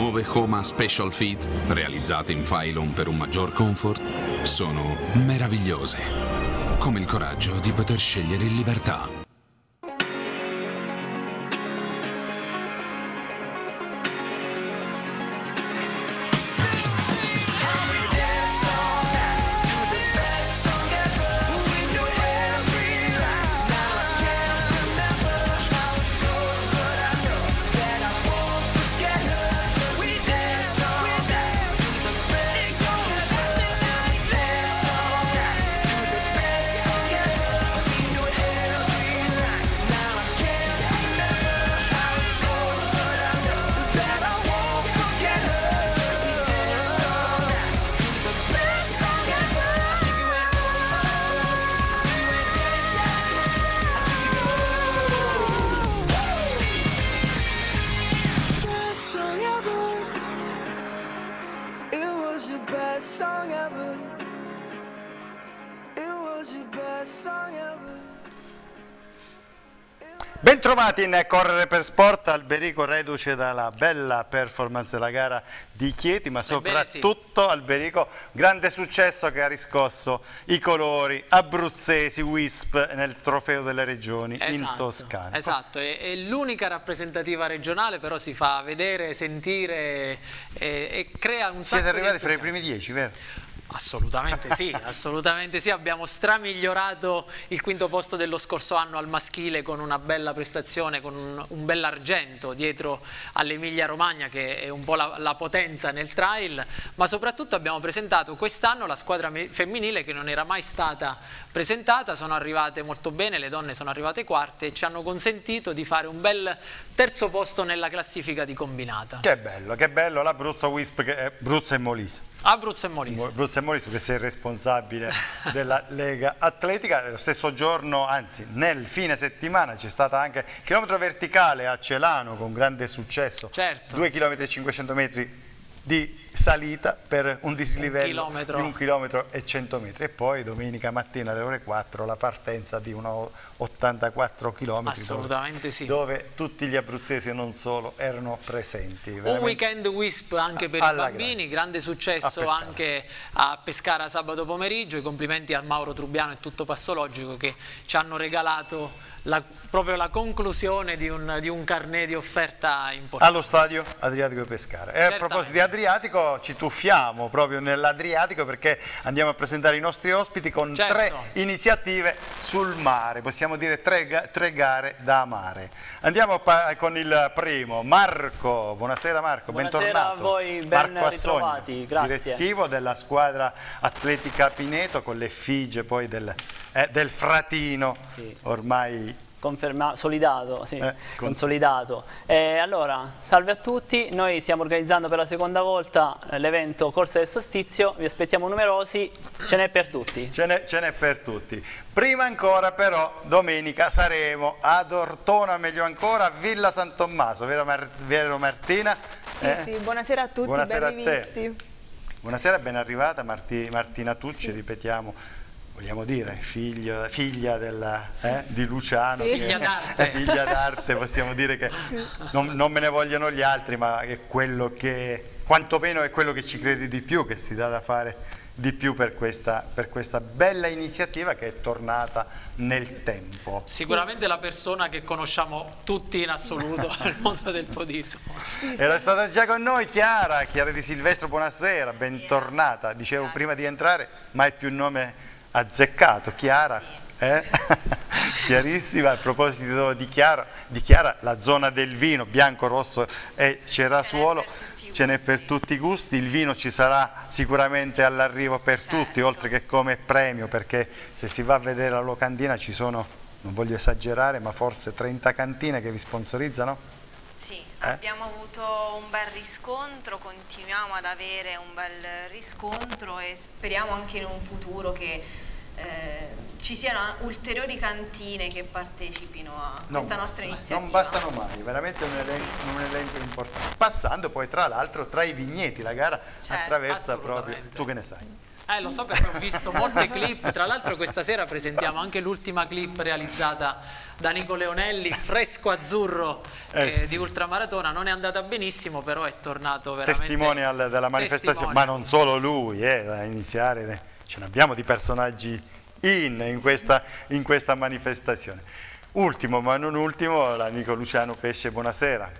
nuove Homa Special Fit, realizzate in Phylon per un maggior comfort, sono meravigliose. Come il coraggio di poter scegliere in libertà. Bentrovati in Correre per Sport, Alberico reduce dalla bella performance della gara di Chieti, ma Ebbene sì. soprattutto Alberico, grande successo che ha riscosso i colori abruzzesi Wisp nel trofeo delle regioni in Esatto, Toscana. Esatto, è, è l'unica rappresentativa regionale, però si fa vedere, sentire e, e crea un sacco Siete arrivati fra i primi dieci, vero? Assolutamente sì, assolutamente sì. Abbiamo stramigliorato il quinto posto dello scorso anno al maschile con una bella prestazione, con un, un bell'argento dietro all'Emilia Romagna che è un po' la, la potenza nel trail, ma soprattutto abbiamo presentato quest'anno la squadra femminile che non era mai stata presentata, sono arrivate molto bene, le donne sono arrivate quarte e ci hanno consentito di fare un bel terzo posto nella classifica di combinata. Che bello, che bello l'Abruzzo Wisp, che è Abruzzo e Molise. Abruzzo e Molise. Abruzzo e Molise, che sei responsabile della Lega Atletica. Lo stesso giorno, anzi nel fine settimana, c'è stata anche il chilometro verticale a Celano con grande successo. Certo. 2 km e 500 metri di salita per un dislivello chilometro. di un chilometro e 100 metri e poi domenica mattina alle ore 4 la partenza di una 84 km Assolutamente sì. dove tutti gli abruzzesi e non solo erano presenti Un weekend WISP anche per i bambini, grande, A successo Pescara. anche a Pescara sabato pomeriggio. I complimenti a Mauro Trubiano e tutto Passologico che ci hanno regalato la- proprio la conclusione di un, di un carnet di offerta importante. allo stadio Adriatico di Pescara. E a proposito di Adriatico, ci tuffiamo proprio nell'Adriatico perché andiamo a presentare i nostri ospiti con Certo. tre iniziative sul mare, possiamo dire tre, tre gare da mare. Andiamo con il primo, Marco. Buonasera Marco, Buonasera bentornato. a voi, ben Marco ritrovati, grazie. Direttivo della squadra atletica Pineto con l'effigie poi del, eh, del fratino Sì. ormai Conferma- solidato, sì, Eh, cons- consolidato. Eh, allora, salve a tutti, noi stiamo organizzando per la seconda volta eh, l'evento Corsa del Sostizio, vi aspettiamo numerosi, ce n'è per tutti. Ce n'è, ce n'è per tutti. Prima ancora però, domenica saremo ad Ortona, meglio ancora, a Villa San Tommaso, vero, Mar- vero Martina? Sì, Eh? sì, buonasera a tutti, Buonasera ben a te. rivisti. Buonasera, ben arrivata Marti- Martina Tucci, ripetiamo. Vogliamo dire, figlio- figlia della- eh, di Luciano, Sì. Figlia d'arte. eh, figlia d'arte, possiamo dire che non, non me ne vogliono gli altri, ma è quello che, quantomeno è quello che ci crede di più, che si dà da fare di più per questa, per questa bella iniziativa che è tornata nel tempo. Sicuramente la persona che conosciamo tutti in assoluto nel mondo del podismo. Era stata già con noi Chiara, Chiara di Silvestro, buonasera, bentornata. Dicevo prima di entrare, mai più nome azzeccato, Chiara. eh? Chiarissima, a proposito di Chiara, di Chiara, la zona del vino, bianco, rosso e cerasuolo, ce n'è per tutti i gusti, il vino ci sarà sicuramente all'arrivo per tutti, oltre che come premio, perché se si va a vedere la locandina ci sono, non voglio esagerare, ma forse 30 cantine che vi sponsorizzano. Sì, abbiamo avuto un bel riscontro, continuiamo ad avere un bel riscontro e speriamo anche in un futuro che eh, ci siano ulteriori cantine che partecipino a Non questa nostra iniziativa. Non bastano mai, veramente un Sì, elenco, sì. un elenco importante. Passando poi tra l'altro tra i vigneti, la gara Certo, attraversa proprio, tu che ne sai? Eh, lo so perché ho visto molte clip, tra l'altro questa sera presentiamo anche l'ultima clip realizzata da Nico Leonelli, fresco azzurro Eh, eh, sì. di ultramaratona, non è andata benissimo però è tornato veramente testimonial della manifestazione, testimonial. ma non solo lui, eh, da iniziare, eh, ce ne abbiamo di personaggi in, in questa, in questa manifestazione. Ultimo, ma non ultimo, l'amico Luciano Pesce, buonasera.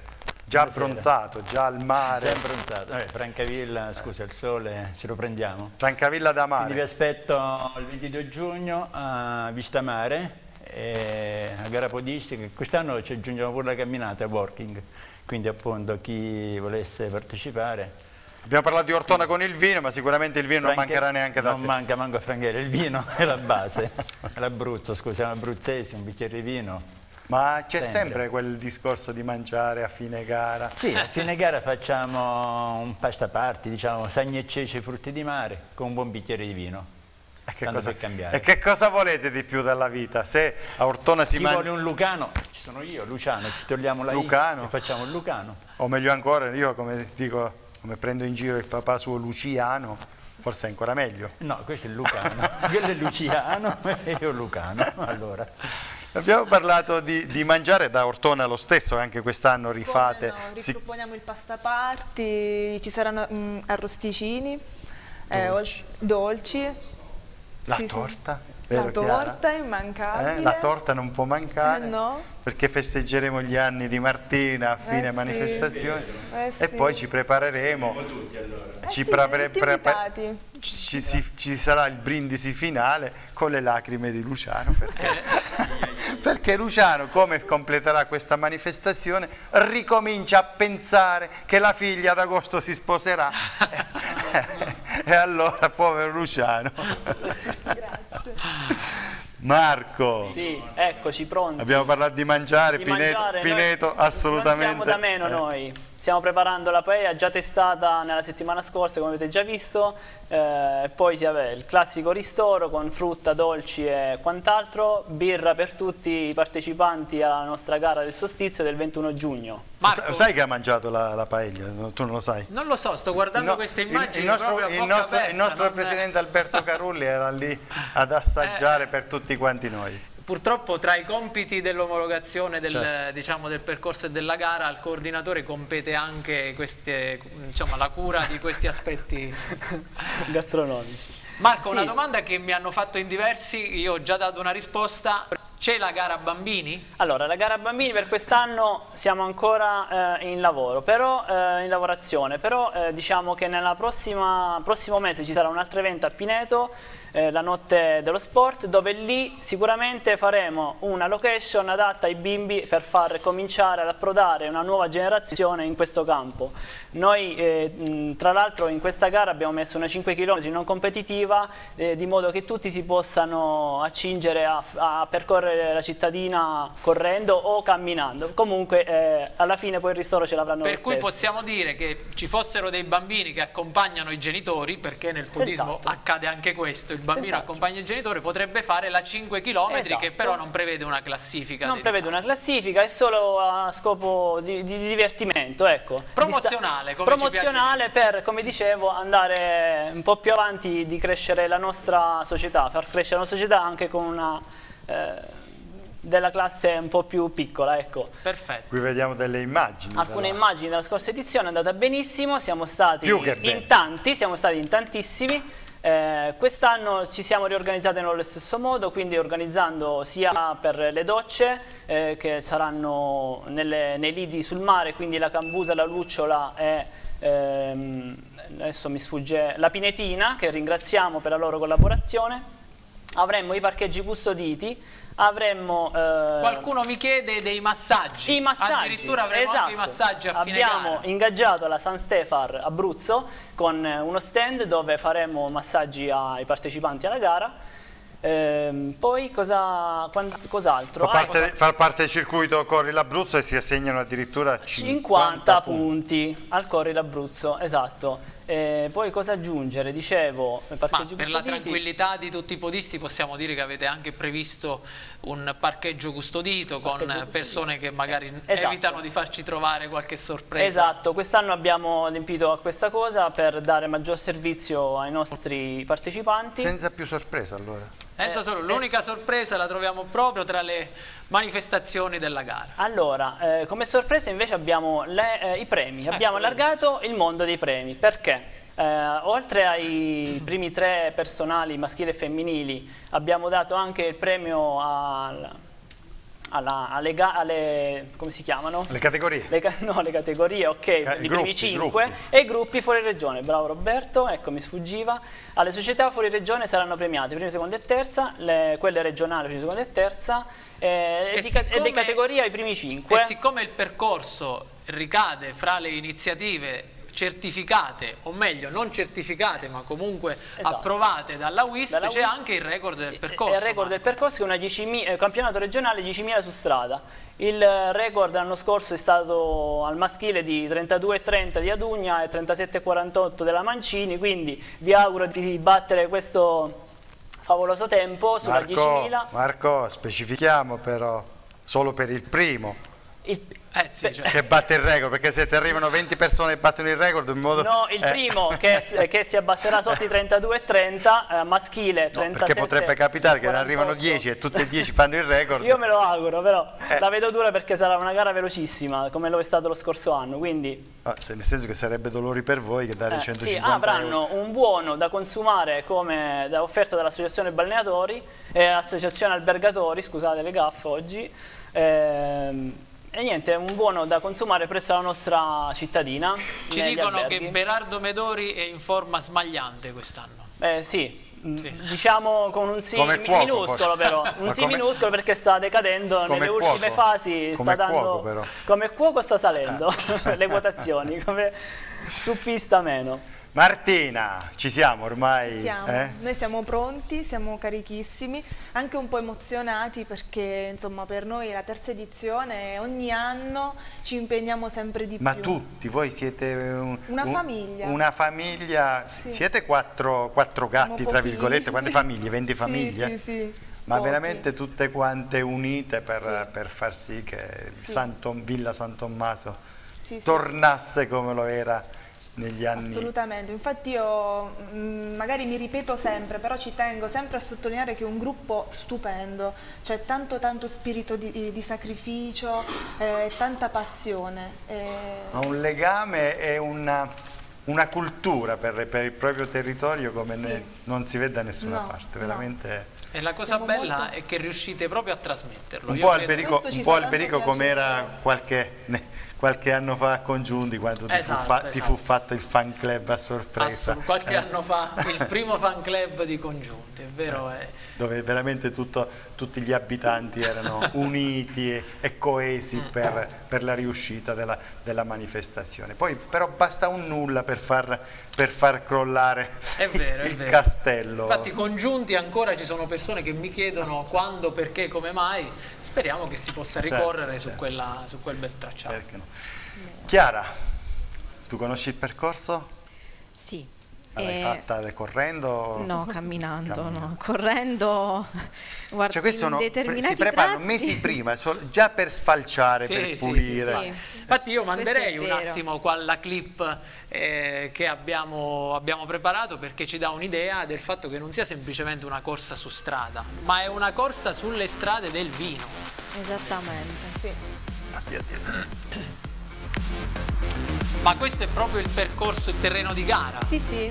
Già Buonasera. abbronzato, già al mare, Ben prontato. Eh, Francavilla, scusa, il sole ce lo prendiamo. Francavilla da Quindi vi mare. aspetto il 22 giugno a Vista Mare, a gara podistica. Quest'anno ci aggiungiamo pure la camminata walking, quindi appunto chi volesse partecipare. Abbiamo parlato di Ortona con il vino, ma sicuramente il vino non Franche- mancherà neanche da Non te. manca manco a Franchele, il vino è la base. L'Abruzzo, scusa, siamo abruzzesi, un bicchiere di vino. Ma c'è Sempre. sempre quel discorso di mangiare a fine gara. Sì, a fine gara facciamo un pasta party, diciamo, sagni e ceci e frutti di mare con un buon bicchiere di vino. E che, cosa, e che cosa volete di più dalla vita? Se a Ortona si Chi mangia... vuole un Lucano? Ci sono io, Luciano, ci togliamo la I Lucano. e facciamo il Lucano. O meglio ancora, io come dico, come prendo in giro il papà suo Luciano, forse è ancora meglio. No, questo è il Lucano, quello è Luciano e io Lucano. Allora, Abbiamo parlato di, di mangiare da Ortona lo stesso, anche quest'anno rifate. No, Si- riproponiamo il pasta party, ci saranno mm, arrosticini, eh, Dolci. ol- dolci. La Sì, sì. torta, La vero Chiara? torta è immancabile. Eh, la torta non può mancare Eh, no. perché festeggeremo gli anni di Martina a fine sì. manifestazione Eh, e sì. poi ci prepareremo. Eh Ci, sì, prepare- tutti prepa- invitati. ci, si- ci sarà il brindisi finale con le lacrime di Luciano perché, perché Luciano come completerà questa manifestazione ricomincia a pensare che la figlia ad agosto si sposerà e allora povero Luciano Marco Sì, eccoci pronti. abbiamo parlato di mangiare Di Pineto, mangiare, noi Pineto assolutamente Non siamo da meno Eh. noi. Stiamo preparando la paella già testata nella settimana scorsa, come avete già visto. eh, poi sì, vabbè, il classico ristoro con frutta, dolci e quant'altro. Birra per tutti i partecipanti alla nostra gara del solstizio del 21 giugno. Marco, Sa- sai che ha mangiato la, la paella? Tu non lo sai non lo so, sto guardando No, queste il- immagini il, nostro, il nostro- il aperta, nostro non- presidente Alberto Carulli era lì ad assaggiare per tutti quanti noi. Purtroppo tra i compiti dell'omologazione del, Certo. diciamo, del percorso e della gara al coordinatore compete anche queste, insomma, la cura di questi aspetti. Gastronomici. Marco, Sì. una domanda che mi hanno fatto in diversi, io ho già dato una risposta. C'è la gara bambini? Allora, la gara bambini per quest'anno siamo ancora eh, in lavoro, però eh, in lavorazione, però eh, diciamo che nel prossimo mese ci sarà un altro evento a Pineto, eh, la notte dello sport, dove lì sicuramente faremo una location adatta ai bimbi per far cominciare ad approdare una nuova generazione in questo campo. Noi eh, tra l'altro in questa gara abbiamo messo una 5 km non competitiva, eh, di modo che tutti si possano accingere a, a percorrere la cittadina correndo o camminando. Comunque eh, alla fine poi il ristoro ce l'avranno Per cui stesso. possiamo dire che ci fossero dei bambini che accompagnano i genitori, perché nel podismo Senz'altro. accade anche questo, il bambino Senz'altro. accompagna il genitore, potrebbe fare la 5 km che Esatto. però non prevede una classifica. Non prevede una classifica, è solo a scopo di, di divertimento, ecco. Promozionale, come ci promozionale per, come dicevo, andare un po' più avanti di crescere la nostra società, far crescere la nostra società anche con una eh, della classe un po' più piccola, ecco. Perfetto. Qui vediamo delle immagini. Alcune dalla- immagini della scorsa edizione è andata benissimo, siamo stati che in tanti, siamo stati in tantissimi. Eh, quest'anno ci siamo riorganizzati nello stesso modo, quindi organizzando sia per le docce eh, che saranno nelle- nei lidi sul mare, quindi la Cambusa, la Lucciola e ehm, adesso mi sfugge la Pinetina, che ringraziamo per la loro collaborazione. Avremmo i parcheggi custoditi, avremmo eh, Qualcuno mi chiede dei massaggi. i massaggi. Addirittura avremo anche i esatto. massaggi a fine Abbiamo gara. ingaggiato la San Stefar Abruzzo con eh, uno stand dove faremo massaggi ai partecipanti alla gara. Ehm, poi cosa, cos'altro? Fa Ah, parte, fa parte del circuito Corri l'Abruzzo e si assegnano addirittura 50, 50 punti. punti al Corri l'Abruzzo, esatto. Eh, poi cosa aggiungere? Dicevo, Ma parcheggi per la tranquillità di tutti i podisti possiamo dire che avete anche previsto un parcheggio custodito con Parcheggio persone che magari Esatto. evitano di farci trovare qualche sorpresa. Esatto, quest'anno abbiamo adempiuto a questa cosa per dare maggior servizio ai nostri partecipanti. Senza più sorpresa allora. Senza Eh, solo, eh. l'unica sorpresa la troviamo proprio tra le manifestazioni della gara. Allora, eh, come sorpresa invece abbiamo le- eh, i premi, abbiamo allargato il mondo dei premi, perché? Eh, oltre ai primi tre personali maschili e femminili abbiamo dato anche il premio al- alla- alle, alle- come si chiamano? Le categorie. Le, no, le categorie, ok, Ca- i gruppi, primi 5 gruppi. e i gruppi fuori regione. Bravo Roberto, ecco mi sfuggiva. Alle società fuori regione saranno premiate prima, seconda e terza, le- quelle regionali prima, seconda e terza eh, E e, di, e di categoria i primi 5. E siccome il percorso ricade fra le iniziative certificate, o meglio non certificate ma comunque Esatto. approvate dalla WISP, c'è anche il record del È percorso. il record ma- del percorso che è una 10.000 eh, campionato regionale 10.000 su strada. Il eh, record l'anno scorso è stato al maschile di 32,30 di Adugna e 37,48 della Mancini, quindi vi auguro di battere questo favoloso tempo sulla Marco, 10.000. Marco, specifichiamo però solo per il primo Il- Eh sì, cioè, che batte il record, perché se ti arrivano 20 persone e battono il record in modo... No, il eh, primo che, che si abbasserà sotto i 32,30, eh, maschile no, 37. perché potrebbe capitare che ne arrivano 48. 10 e tutte e 10 fanno il record. Io me lo auguro, però Eh. la vedo dura perché sarà una gara velocissima, come lo è stato lo scorso anno, quindi Ah, nel senso che sarebbe dolori per voi che dare Eh, 150 sì, avranno euro. un buono da consumare come da offerta dall'associazione balneatori e associazione albergatori, scusate le gaffe oggi. Ehm, e niente, un buono da consumare presso la nostra cittadina. ci dicono alberghi. che Berardo Medori è in forma smagliante quest'anno. Eh, sì. mm, Sì. Diciamo con un sì Come mi- cuoco, minuscolo forse. però, un Ma sì come- minuscolo perché sta decadendo Come nelle cuoco. ultime fasi, Come sta dando cuoco, però. come cuoco sta salendo le quotazioni, come su pista meno. Martina, ci siamo ormai? Ci siamo. eh? Noi siamo pronti, siamo carichissimi, anche un po' emozionati perché insomma per noi è la terza edizione ogni anno ci impegniamo sempre di Ma più. tutti, voi siete un- Una un- famiglia. Una famiglia, Sì. siete quattro, quattro gatti, tra virgolette, quante famiglie? 20 Sì, famiglie? Sì, sì. Ma Pochi. veramente tutte quante unite per, per far sì che il Sì. San Tom- Villa San Tommaso tornasse come lo era negli anni. Assolutamente, infatti io mh, magari mi ripeto sempre, però ci tengo sempre a sottolineare che è un gruppo stupendo, c'è tanto tanto spirito di, di sacrificio, eh, tanta passione. eh, Ha un legame e una, una cultura per, per il proprio territorio come Sì. ne- non si vede da nessuna No, parte, no. E la cosa Siamo bella molto- è che riuscite proprio a trasmetterlo. Un Io po' Alberico, un po' Alberico come era qualche, qualche anno fa a Congiunti quando ti, fu, Esatto, ti fu esatto. fatto il fan club a sorpresa. Qualche eh, anno fa il primo fan club di Congiunti, è vero? È... dove veramente tutto- tutti gli abitanti erano uniti e, e coesi Mm. per, per la riuscita della, della manifestazione. Poi però basta un nulla per far, per far crollare È vero, è il vero. castello. Infatti congiunti ancora ci sono persone che mi chiedono quando, perché, come mai. Speriamo che si possa Certo, ricorrere su, certo. quella- su quel bel tracciato. Perché no? Chiara, tu conosci il percorso? Sì. L'hai Eh, fatta correndo? No, camminando, Camminando. no. Correndo, guarda, Cioè questi in sono, pre- determinati si preparano tratti- mesi prima, già per sfalciare, Sì, per sì, pulire. sì. Infatti io Questo manderei un attimo qua la clip eh, che abbiamo, abbiamo preparato perché ci dà un'idea del fatto che non sia semplicemente una corsa su strada, ma è una corsa sulle strade del vino. Esattamente. sì. Addio, addio. Ma questo è proprio il percorso, il terreno di gara. Sì, sì.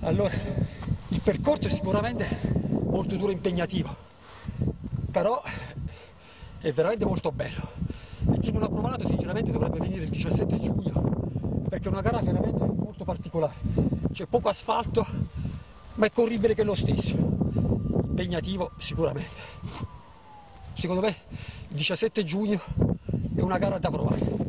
Allora, il percorso è sicuramente molto duro e impegnativo, però è veramente molto bello. E chi non ha provato sinceramente dovrebbe venire il 17 giugno, perché è una gara veramente molto particolare. C'è poco asfalto, ma è corribile che lo stesso. Impegnativo sicuramente. Secondo me il 17 giugno è una gara da provare.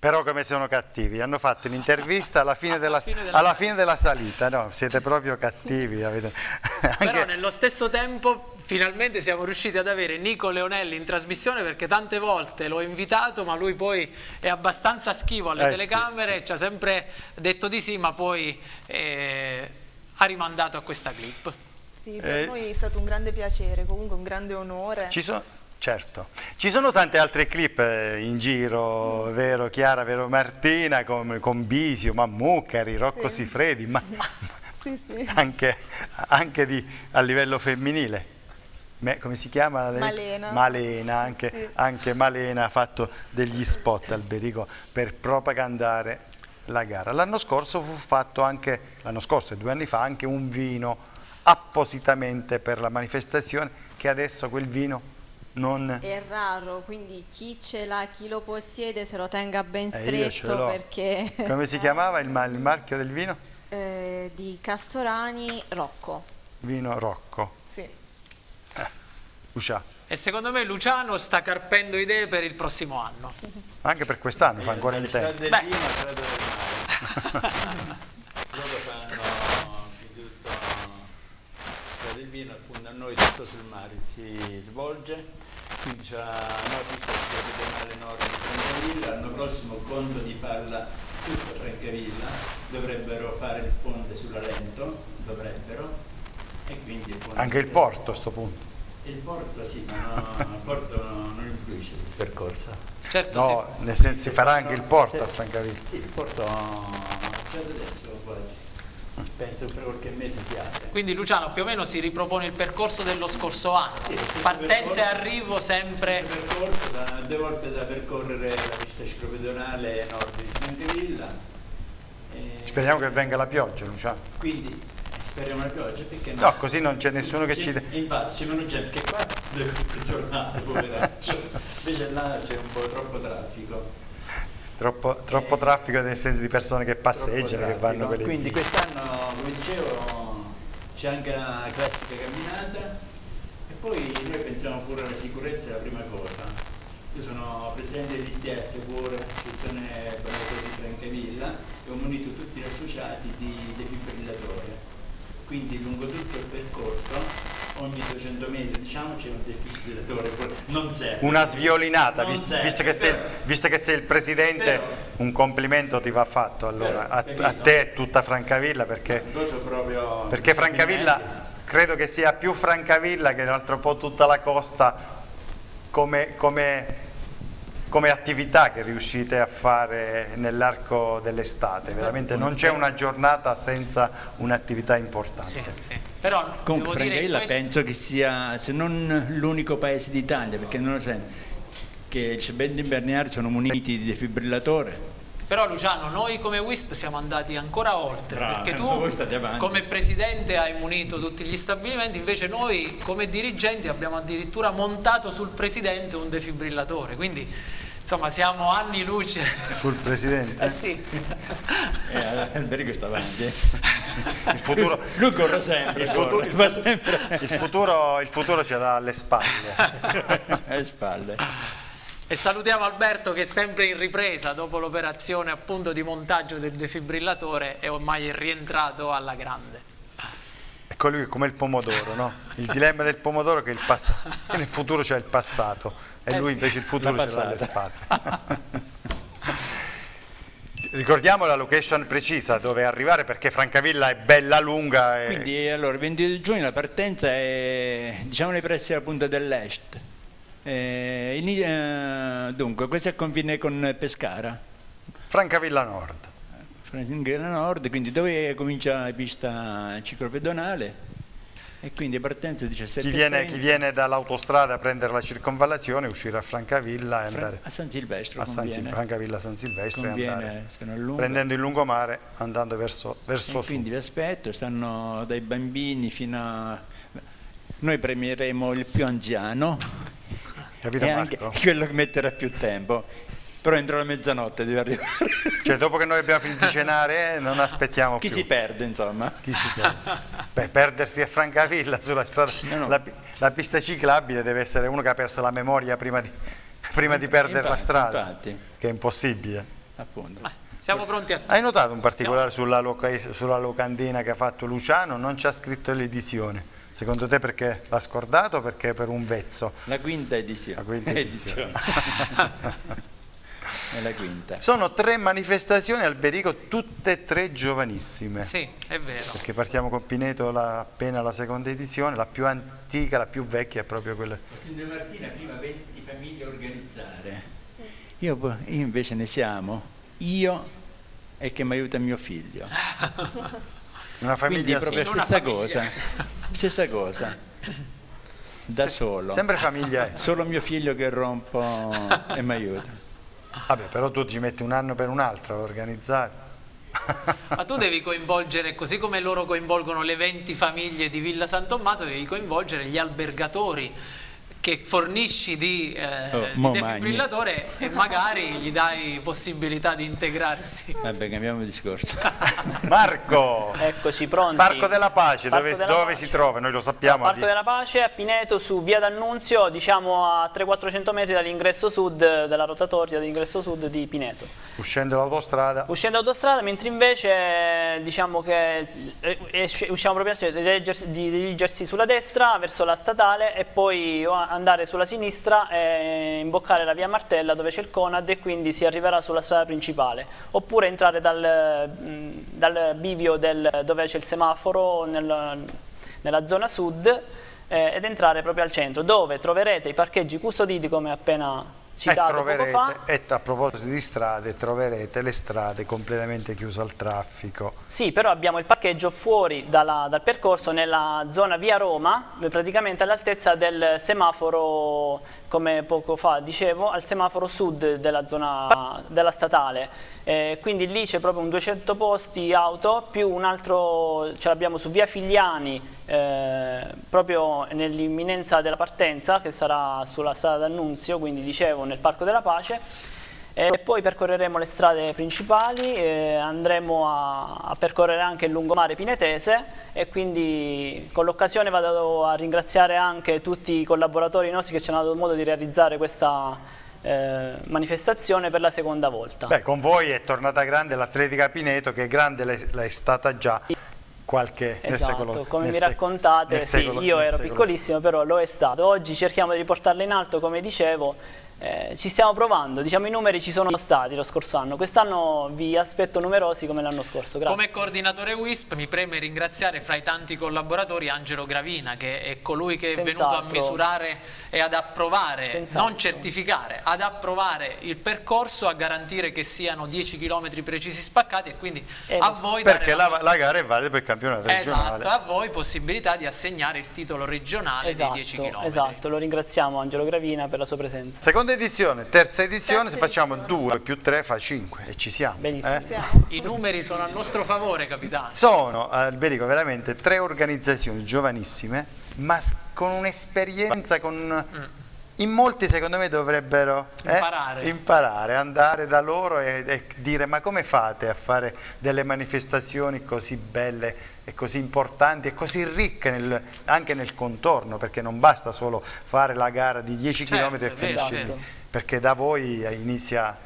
Però come sono cattivi, hanno fatto un'intervista alla fine della, fine della alla fine della salita, no, siete proprio cattivi. avete- Però Anche- nello stesso tempo finalmente siamo riusciti ad avere Nico Leonelli in trasmissione perché tante volte l'ho invitato ma lui poi è abbastanza schivo alle Eh, telecamere, ci ha sempre detto di sì ma poi eh, ha rimandato a questa clip. Sì, per Eh. noi è stato un grande piacere, comunque un grande onore. Ci sono, certo, ci sono tante altre clip eh, in giro, vero Chiara, vero Martina, con, con Bisio, Mammucari, Rocco Sì. Sifredi, ma Sì, sì. anche, anche di- a livello femminile. Me- come si chiama? Malena. Malena, anche, Sì. anche Malena ha fatto degli spot al Berico per propagandare la gara. L'anno scorso fu fatto anche, l'anno scorso e due anni fa, anche un vino appositamente per la manifestazione che adesso quel vino non... È raro, quindi chi ce l'ha, chi lo possiede se lo tenga ben Eh, stretto l'ho. perché Come si chiamava il, il marchio del vino? eh, di Castorani Rocco. Vino Rocco. Sì. Lucia. E secondo me Luciano sta carpendo idee per il prossimo anno. Anche per quest'anno fa ancora in tempo. del Beh. strade del vino, appunto a noi tutto sul mare si svolge, quindi c'è una pista pedonale nord di Francavilla, l'anno prossimo conto di farla tutta Francavilla, dovrebbero fare il ponte sulla Lento, dovrebbero, e quindi il ponte Anche il porto a sto punto. Il porto sì, ma no, il porto non influisce sul percorso. Certo, No, nel senso si farà anche il porto a Francavilla. Sì, il porto già da adesso quasi. Penso che fra qualche mese si apre. Quindi Luciano più o meno si ripropone il percorso dello scorso anno. Sì, Partenza e arrivo sempre percorso da, due volte da percorrere la pista ciclopedonale nord di Francavilla. E Speriamo che venga la pioggia, Luciano. Quindi speriamo la pioggia perché No, così non c'è nessuno che ci... Infatti c'è meno gente che qua deve giornate, poveraccio. Invece là c'è un po' troppo traffico. Troppo, troppo traffico nel senso di persone che passeggiano, che vanno per le Quindi quest'anno, come dicevo, c'è anche la classica camminata e poi noi pensiamo pure alla sicurezza, è la prima cosa. Io sono presidente dell'ITF pure, Associazione Balneari di Francavilla, e ho munito tutti gli associati di defibrillatore. Quindi lungo tutto il percorso, ogni 200 metri diciamo c'è un defibrillatore, non serve. Una sviolinata, Non vis- serve, visto, che sei, però- visto che sei il presidente, Però- un complimento ti va fatto allora Però, a, a te e tutta Francavilla perché, perché Francavilla credo che sia più Francavilla che un altro po' tutta la costa come, come- come attività che riuscite a fare nell'arco dell'estate. Veramente non c'è una giornata senza un'attività importante. Sì, sì. Però Comunque Francavilla questo- penso che sia, se non l'unico paese d'Italia, perché non lo sento, che i riceventi invernali sono muniti di defibrillatore. Però Luciano, noi come WISP siamo andati ancora oltre, Bravo, perché tu come presidente hai munito tutti gli stabilimenti, invece noi come dirigenti abbiamo addirittura montato sul presidente un defibrillatore, quindi insomma siamo anni luce. Sul presidente? Eh sì. Eh, Alberico sta avanti. Il futuro, Lui corre sempre, il futuro- corre, il fa futuro- sempre il futuro- il futuro ce l'ha alle spalle. alle spalle. E salutiamo Alberto che è sempre in ripresa dopo l'operazione appunto di montaggio del defibrillatore e ormai è rientrato alla grande. È come il pomodoro, no? Il dilemma del pomodoro è che il pass- nel futuro c'è il passato e Eh lui sì. invece il futuro ce l'ha alle spalle. Ricordiamo la location precisa dove arrivare perché Francavilla è bella lunga e Quindi allora, il 22 giugno la partenza è diciamo nei pressi della punta dell'est. Eh, ini- eh, dunque, questo è confine con Pescara, Francavilla Nord. Francavilla Nord, quindi dove comincia la pista ciclopedonale E quindi partenza 17 Chi viene, chi viene dall'autostrada a prendere la circonvallazione, uscire a Francavilla e Fra- andare a San Silvestro a San Sil-. Francavilla San Silvestro e Conviene, andare non lungo. prendendo il lungomare andando verso, verso E quindi vi aspetto, stanno dai bambini fino a... Noi premieremo il più anziano Capito, e anche Marco? quello che metterà più tempo, però entro la mezzanotte deve arrivare. Cioè, dopo che noi abbiamo finito di cenare, eh, non aspettiamo Chi più. si perde, insomma. Chi si perde? Beh, perdersi a Francavilla sulla strada, La, pi- la pista ciclabile deve essere uno che ha perso la memoria prima di, prima di perdere la Infatti, strada, infatti. che è impossibile. Appunto. Siamo pronti a... Hai notato un particolare sulla, loca- sulla locandina che ha fatto Luciano? Non c'ha scritto l'edizione. Secondo te perché l'ha scordato o perché per un vezzo? La quinta edizione. La quinta edizione. È la quinta. Sono tre manifestazioni al Berico, tutte e tre giovanissime. Sì, è vero. Perché partiamo con Pineto la- appena la seconda edizione, la più antica, la più vecchia è proprio quella. Sindaco Martina prima 20 famiglie a organizzare. Io, io invece ne siamo, io e che mi aiuta mio figlio. Una Quindi famiglia proprio sola. stessa cosa, stessa cosa, da solo. Sempre famiglia è. Solo mio figlio che rompo e mi aiuta. Vabbè, però tu ci metti un anno per un altro a organizzare. Ma tu devi coinvolgere, così come loro coinvolgono le 20 famiglie di Villa San Tommaso, devi coinvolgere gli albergatori che fornisci di, eh, Oh, di mo defibrillatore e magari gli dai possibilità di integrarsi. Vabbè, cambiamo discorso. Marco! Eccoci pronti. Parco della Pace, Parco dove, della dove Pace. si trova? Noi lo sappiamo. Parco di- della Pace a Pineto su via D'Annunzio, diciamo a 300-400 metri dall'ingresso sud, dalla rotatoria dell'ingresso sud di Pineto. Uscendo dall'autostrada. Uscendo autostrada, mentre invece diciamo che eh, usciamo proprio dirigersi, di dirigersi sulla destra verso la statale e poi andare sulla sinistra e imboccare la via Martella dove c'è il Conad e quindi si arriverà sulla strada principale. Oppure entrare dal, mh, dal bivio del- dove c'è il semaforo nel- nella zona sud eh, ed entrare proprio al centro dove troverete i parcheggi custoditi come appena citato poco fa. e a proposito di strade, troverete le strade completamente chiuse al traffico. Sì, però abbiamo il parcheggio fuori dalla- dal percorso nella zona via Roma, praticamente all'altezza del semaforo, come poco fa dicevo, al semaforo sud della zona della statale. Eh, quindi lì c'è proprio un 200 posti auto più un altro, ce l'abbiamo su via Figliani, eh, proprio nell'imminenza della partenza che sarà sulla strada d'Annunzio, quindi dicevo nel Parco della Pace. E poi percorreremo le strade principali, eh, andremo a, a percorrere anche il lungomare pinetese e quindi con l'occasione vado a ringraziare anche tutti i collaboratori nostri che ci hanno dato modo di realizzare questa eh, manifestazione per la seconda volta. Beh, con voi è tornata grande l'Atletica Pineto, che grande l'è, stata già qualche Esatto, secolo come mi raccontate, sì, secolo- io ero secolo piccolissimo, però lo è stato. Oggi cerchiamo di riportarla in alto, come dicevo, eh, ci stiamo provando, diciamo i numeri ci sono stati lo scorso anno, quest'anno vi aspetto numerosi come l'anno scorso, grazie. Come coordinatore WISP mi preme ringraziare fra i tanti collaboratori Angelo Gravina che è colui che è venuto a misurare e ad approvare, Senz'altro. non certificare, ad approvare il percorso, a garantire che siano 10 km precisi spaccati e quindi Eh, a voi dare Perché la la, la gara è valida per il campionato regionale. Esatto, a voi possibilità di assegnare il titolo regionale Esatto, dei 10 km. esatto, lo ringraziamo Angelo Gravina per la sua presenza. Seconda edizione, terza edizione, Terza se facciamo edizione. 2 più 3 fa 5 e ci siamo. Benissimo. eh? Siamo. I numeri sono a nostro favore, capitano. Sono, Alberico, veramente tre organizzazioni giovanissime, ma con un'esperienza, con... In molti secondo me dovrebbero eh, Imparare. imparare, andare da loro e, e dire ma come fate a fare delle manifestazioni così belle e così importanti e così ricche nel- anche nel contorno, perché non basta solo fare la gara di 10 Certo, km e finisci lì, perché da voi inizia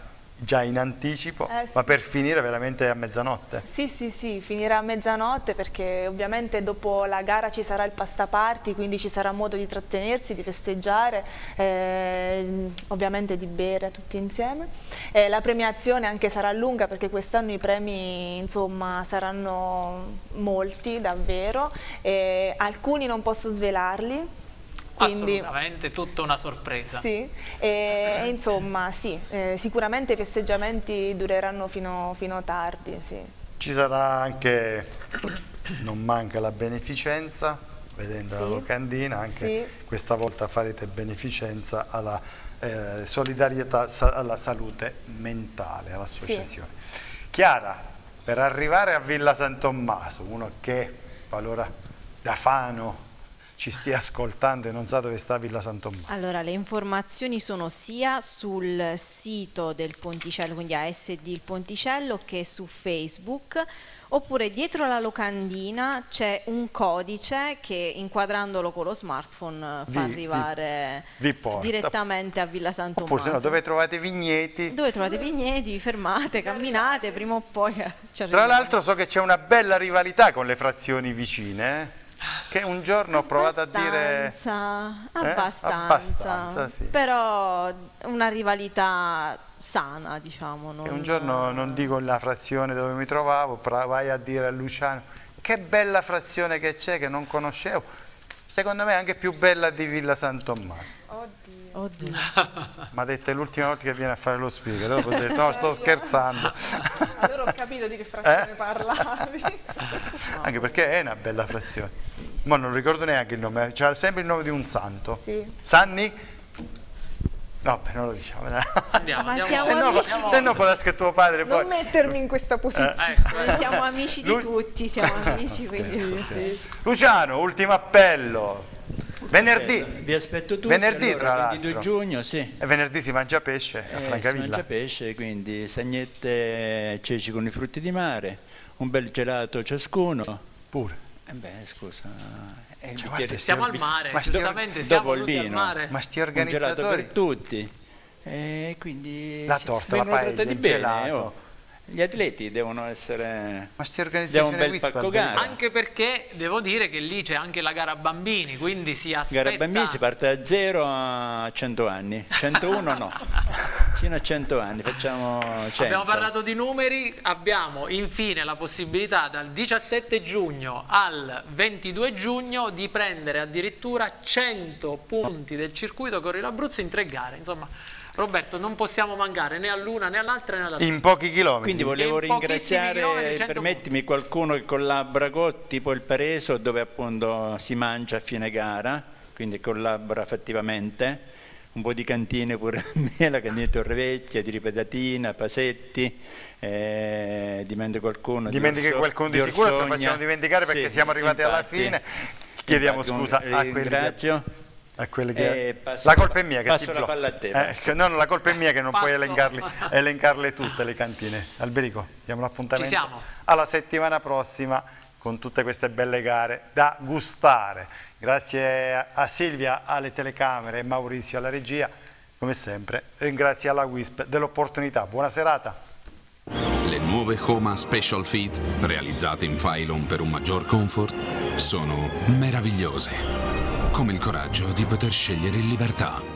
già in anticipo, Eh, ma sì. per finire veramente a mezzanotte. Sì, sì, sì, finirà a mezzanotte perché ovviamente dopo la gara ci sarà il pasta party, quindi ci sarà modo di trattenersi, di festeggiare, eh, ovviamente di bere tutti insieme. Eh, la premiazione anche sarà lunga perché quest'anno i premi insomma saranno molti davvero, alcuni non posso svelarli. Quindi, Assolutamente, tutta una sorpresa. sì, e, insomma sì, eh, sicuramente i festeggiamenti dureranno fino, fino tardi, sì. Ci sarà anche, non manca la beneficenza, vedendo Sì. la locandina, anche Sì. questa volta farete beneficenza alla eh, solidarietà, sa- alla salute mentale, all'associazione. Chiara, per arrivare a Villa San Tommaso, uno che qualora da Fano ci stia ascoltando e non sa dove sta Villa San Tommaso. Allora, le informazioni sono sia sul sito del Ponticello, quindi ASD il Ponticello, che su Facebook, oppure dietro la locandina c'è un codice che inquadrandolo con lo smartphone Vi- fa vi- arrivare vi porta. direttamente a Villa San Oppure no, dove trovate vigneti. Dove trovate vigneti, vi fermate, camminate, prima o poi ci Tra arriviamo. l'altro so che c'è una bella rivalità con le frazioni vicine, eh, che un giorno ho provato a dire... Abbastanza, Eh? abbastanza, Abbastanza, sì. però una rivalità sana, diciamo. Non... E un giorno, non dico la frazione dove mi trovavo, vai a dire a Luciano che bella frazione che c'è che non conoscevo. Secondo me è anche più bella di Villa San Tommaso. Oddio. Mi ha detto è l'ultima volta che viene a fare lo speaker. Dopo ho detto no, sto scherzando. Allora ho capito di che frazione Eh? parlavi. Anche perché è una bella frazione. Ma non ricordo neanche il nome, c'ha sempre il nome di un santo. Sì. Sanni? Vabbè, non lo diciamo. dai. Andiamo, Ma andiamo. Se no, se no può essere tuo padre Non poi. mettermi in questa Eh, posizione. Noi siamo amici di tutti, siamo amici, quindi Sì. Luciano, ultimo appello. Venerdì. Vi aspetto tutti. Venerdì, allora, tra 22 l'altro. giugno, sì. E venerdì si mangia pesce a Eh, si Francavilla. mangia pesce, quindi sagnette ceci con i frutti di mare, un bel gelato ciascuno. Pure. Eh beh, scusa. eh, Cioè, guarda, Siamo al mare, ma giustamente siamo tutti al mare. Ma sti un gelato organizzatori. per tutti. E quindi La torta, la paella, il bene. gelato. oh. Gli atleti devono essere... Ma sti organizzazioni un bel bene. gara. Anche perché devo dire che lì c'è anche la gara bambini, quindi si aspetta... Gara bambini si parte da 0 a 100 anni, 101 no, fino a 100 anni facciamo 100. Abbiamo parlato di numeri, abbiamo infine la possibilità dal 17 giugno al 22 giugno di prendere addirittura 100 punti del circuito Corri l'Abruzzo in tre gare. Insomma, Roberto, non possiamo mancare né all'una né all'altra né all'altra. In pochi chilometri. Quindi volevo In ringraziare, 100 permettimi, qualcuno che collabora con tipo il Pareso dove appunto si mangia a fine gara, quindi collabora fattivamente, un po' di cantine pure a me, la cantina di Torrevecchia, di Ripetatina, Pasetti, eh, dimentico qualcuno. di Dimentichi Orso- qualcuno di sicuro, te lo facciamo dimenticare perché Sì, siamo arrivati alla infatti. fine. Chiediamo Infatti, scusa a quelli ringrazio. A quelli che... E passo la colpa è mia che passo ti la palla a te, Eh, no, no, la colpa è mia che non puoi Passo. elencarli- elencarle tutte le cantine. Alberico, diamo l'appuntamento Ci siamo. alla settimana prossima con tutte queste belle gare da gustare. Grazie a- a Silvia alle telecamere e Maurizio alla regia. Come sempre, ringrazio alla WISP dell'opportunità. Buona serata. Le nuove Homa Special Fit, realizzate in Phylon per un maggior comfort, sono meravigliose. Come il coraggio di poter scegliere in libertà.